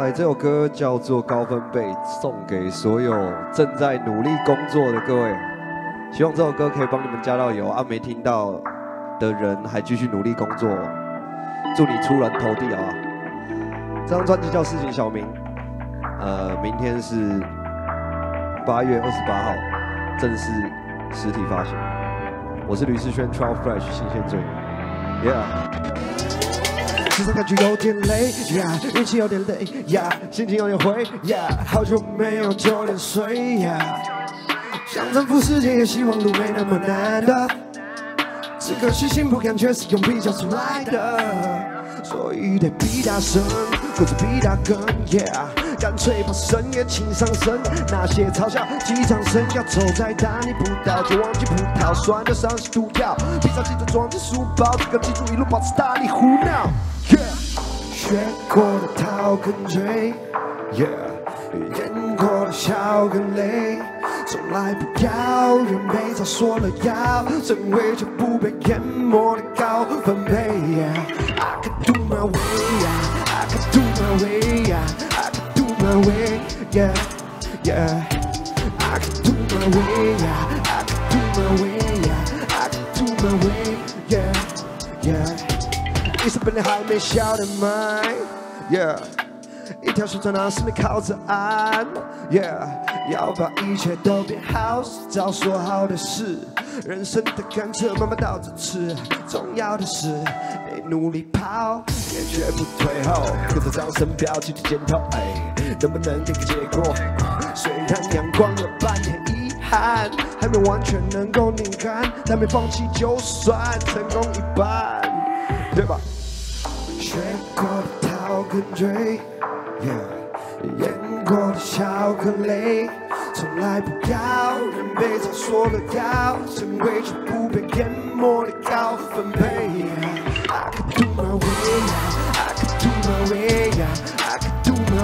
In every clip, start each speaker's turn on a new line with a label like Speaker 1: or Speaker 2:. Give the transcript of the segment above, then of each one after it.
Speaker 1: 哎，这首歌叫做《高分贝》，送给所有正在努力工作的各位。希望这首歌可以帮你们加到油啊！没听到的人还继续努力工作，祝你出人头地啊！这张专辑叫《事情小明》，呃，明天是八月二十八号正式实体发行。我是吕世轩，Twelve Fresh 新鲜醉，Yeah。时常感觉有点累呀，运气有点累呀，心情有点灰呀，好久没有九点睡呀。想征服世界，也希望路没那么难的。只可惜幸福感觉是用比较出来的，所以得比大声，或者比大更，Yeah。干脆把深夜请上身，那些嘲笑机场声要走在大逆不道，就忘记葡萄酸的伤心毒药，披上记者装进书包，这个记住一路保持大力胡闹。学过的逃跟追，yeah，演过的笑跟泪，从来不要人被早说了要成为却不被淹没的高分贝。I can do my way, I can do my way, I can do my way, yeah, yeah. I can do my way, yeah. I can do my way, yeah. I can do my way, yeah, yeah. 你是本来还没晓得吗？Yeah，一条船在那上面靠着岸，Yeah，要把一切都变好是早说好的事。人生的甘蔗慢慢倒着吃，重要的是得努力跑，也绝不退后。跟着掌声飙起肩头，哎，能不能给个结果？虽然阳光有半点遗憾，还没完全能够拧干，但没放弃就算成功一半，对吧？学过的逃跟追，yeah，演过的笑跟泪，从来不要人被早说了要成为却不被淹没的高分贝。I can do my way, my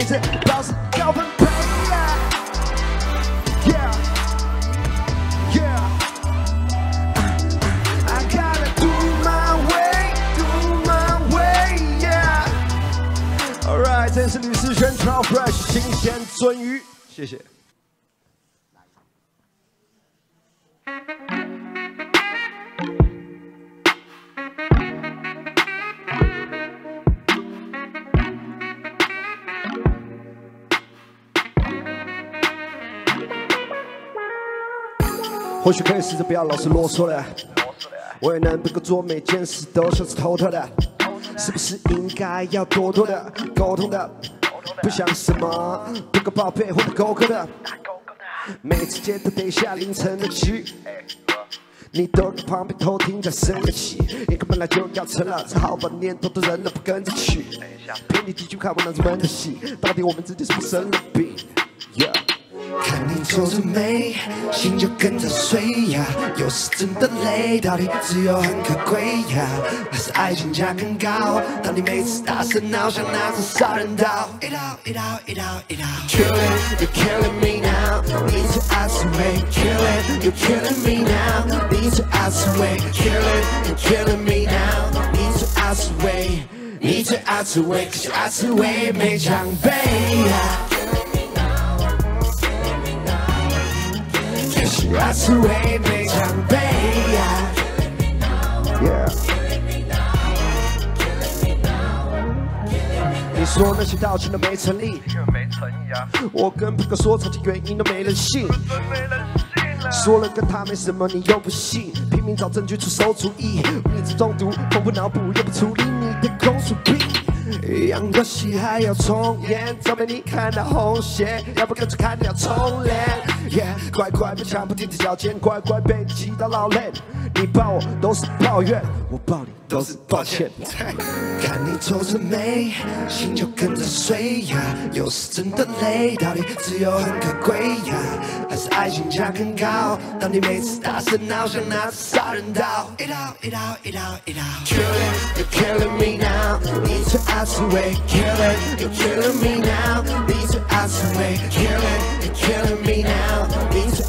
Speaker 1: 一直保持高分贝，Yeah Yeah。I gotta do my way, do my way, yeah. Alright，这是吕思轩 Trout Fresh 新鲜鳟鱼，谢谢。 或许可以试着不要老是啰嗦的，我也能不够做每件事都像是偷偷的，是不是应该要多多的沟通的？不想什么不够宝贝或者够够的，每次接都得下凌晨的曲。你都在旁边偷听在生个气，一个本来就要成了，只好把念头都扔了，不跟着去。陪你几句看我男子闷的戏，到底我们之间是不是生了病？Yeah。看你皱着眉，心就跟着碎呀。有时真的累，到底自由很可贵呀，还是爱情价更高？当你每次大声闹，像拿着杀人刀。It out, it out, it out, it out. Killing, you're killing me now. Need to ask away. Killing, you're killing me now. Need to ask away. Killing, you're killing me now. Need to ask away. Need to ask away, cause you ask away 没奖杯。I swear 没奖杯，Yeah。你说那些道歉都没成立，
Speaker 2: 没诚意啊！
Speaker 1: 我跟朋友说吵架原因都没人信，说了跟他没什么你又不信，拼命找证据出馊主意，一直中毒，丰富脑补又不处理你的公主病。一样的戏还要重演，早被你看到红线，要不干脆砍掉重练。Yeah，乖乖被强迫踮着脚尖，乖乖被气到老累。你抱我都是抱怨，我抱你都是抱歉。看你皱着眉，心就跟着碎呀。有时真的累，到底自由很可贵呀，还是爱情价更高？当你每次大声闹，想拿着杀人刀。一刀一刀一刀一刀。Killing, you're killing me now. Need to ask away. Killing, you're killing me now. Need to ask away. Killing, you're killing me now. Need to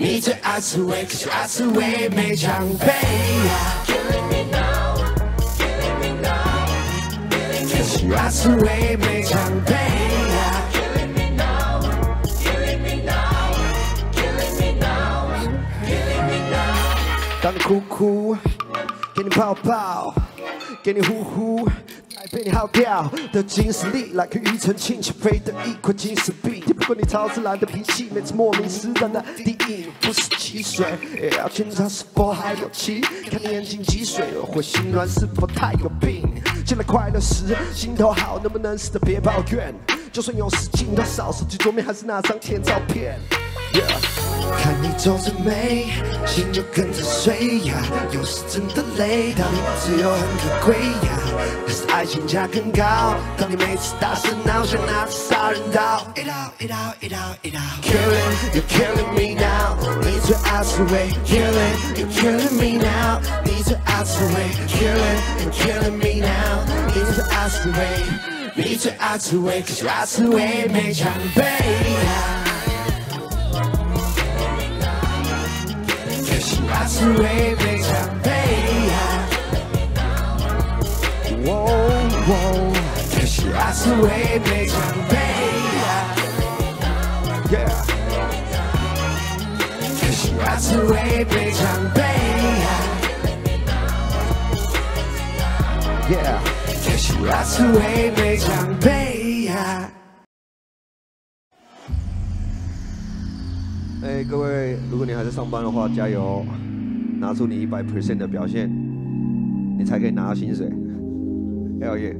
Speaker 1: ask away. Need to ask away, cause you ask away 没常备。Killing me now, killing me now, killing me now. Cause you ask away 没常备。Killing me now, killing me now, killing me now, killing me now. 当你哭哭，给你抱抱，给你呼呼。 被你耗掉的精神力，来个庾澄庆起飞的一块金石币。不过你超自然的脾气，每次莫名失当的第一不是汽水，也要检查是否还有气。看你眼睛积水，或心软是否太有病。见了快乐时心头好，能不能死的别抱怨。就算有时镜头少，手机桌面还是那张甜照片。看你皱着眉，心就跟着碎呀。有时真的累，当你自由很可贵呀，还是爱情价更高？当你每次大声闹，想拿着杀人刀。一刀一刀一刀一刀。Killing, you're killing me now. Need to ask away. Killing, you're killing me now. Need to ask away. Killing, you're killing me now. Need to ask away. Need to ask away, cause you ask away 没常备。阿斯维非常悲哀，可是阿斯维非常悲哀，可是阿斯维非常悲哀，可是阿斯维非常悲哀。哎，各位，如果你还在上班的话，加油，拿出你一百 percent 的表现，你才可以拿到薪水。Hell yeah，yeah。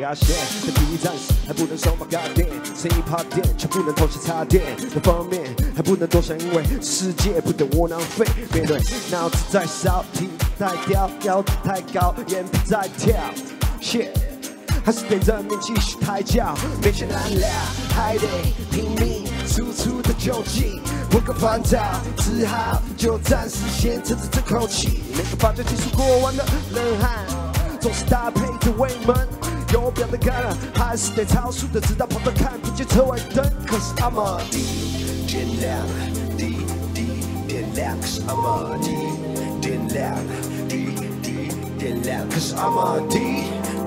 Speaker 1: 压线的第一站还不能手把嘎电，生意怕电，却不能同时插电。的方面还不能多想，因为世界不等窝囊废。面对脑子在烧，体太吊，腰子太高，眼皮在跳。shit。还是得人民继续抬轿，没钱难了，还得拼命，处处的救济，不够烦躁，只好就暂时先撑着这口气。每个发掘技术过完的人汉，总是搭配着尾门，有表的干了，还是得超速的，直到跑到看不见车尾灯。可是 I'm a 滴点亮，滴滴点亮，可是 I'm a 滴点亮，滴滴点亮，可是 I'm a D。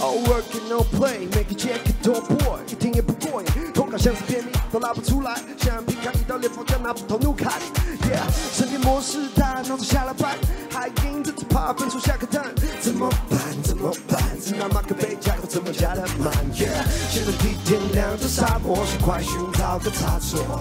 Speaker 1: All work and no play, make a check 多破，一听也不过瘾，通稿像是便秘都拉不出来，想避开一道裂缝将那斧头怒砍。Yeah，神经模式大闹钟下了班，还硬着只怕分数下个蛋，怎么办？怎么办？只拿马克杯加油，怎么加的慢？Yeah，现在地点亮这沙漠，是快寻找个差错。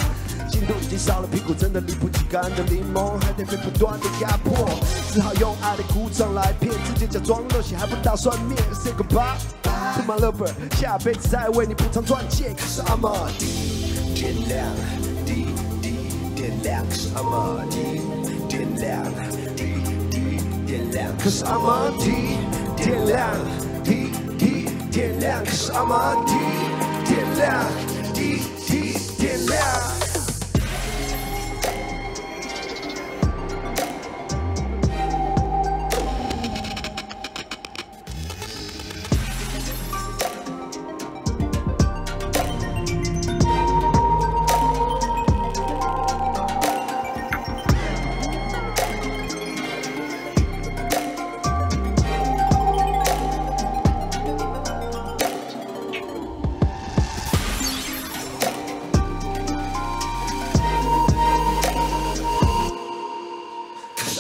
Speaker 1: 进度已经少了，屁股真的离不起干的柠檬，还得被不断的压迫，只好用爱的鼓掌来骗自己，假装热血还不打算灭。Say goodbye，to my lover，下辈子再为你补偿钻戒。可是 I'm a 滴点亮，滴滴点亮，可是 I'm a 滴点亮，滴滴点亮，可是 I'm a 滴点亮，滴滴点亮，可是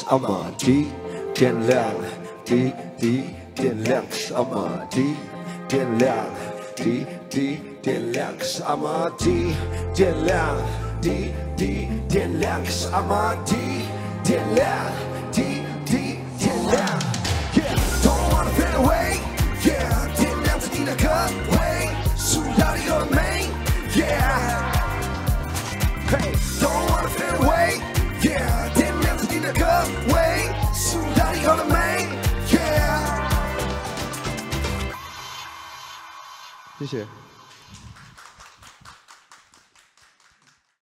Speaker 1: 阿玛提，点亮，滴滴点亮是阿玛提，点亮，滴滴点亮是阿玛提，点亮，滴滴点谢谢。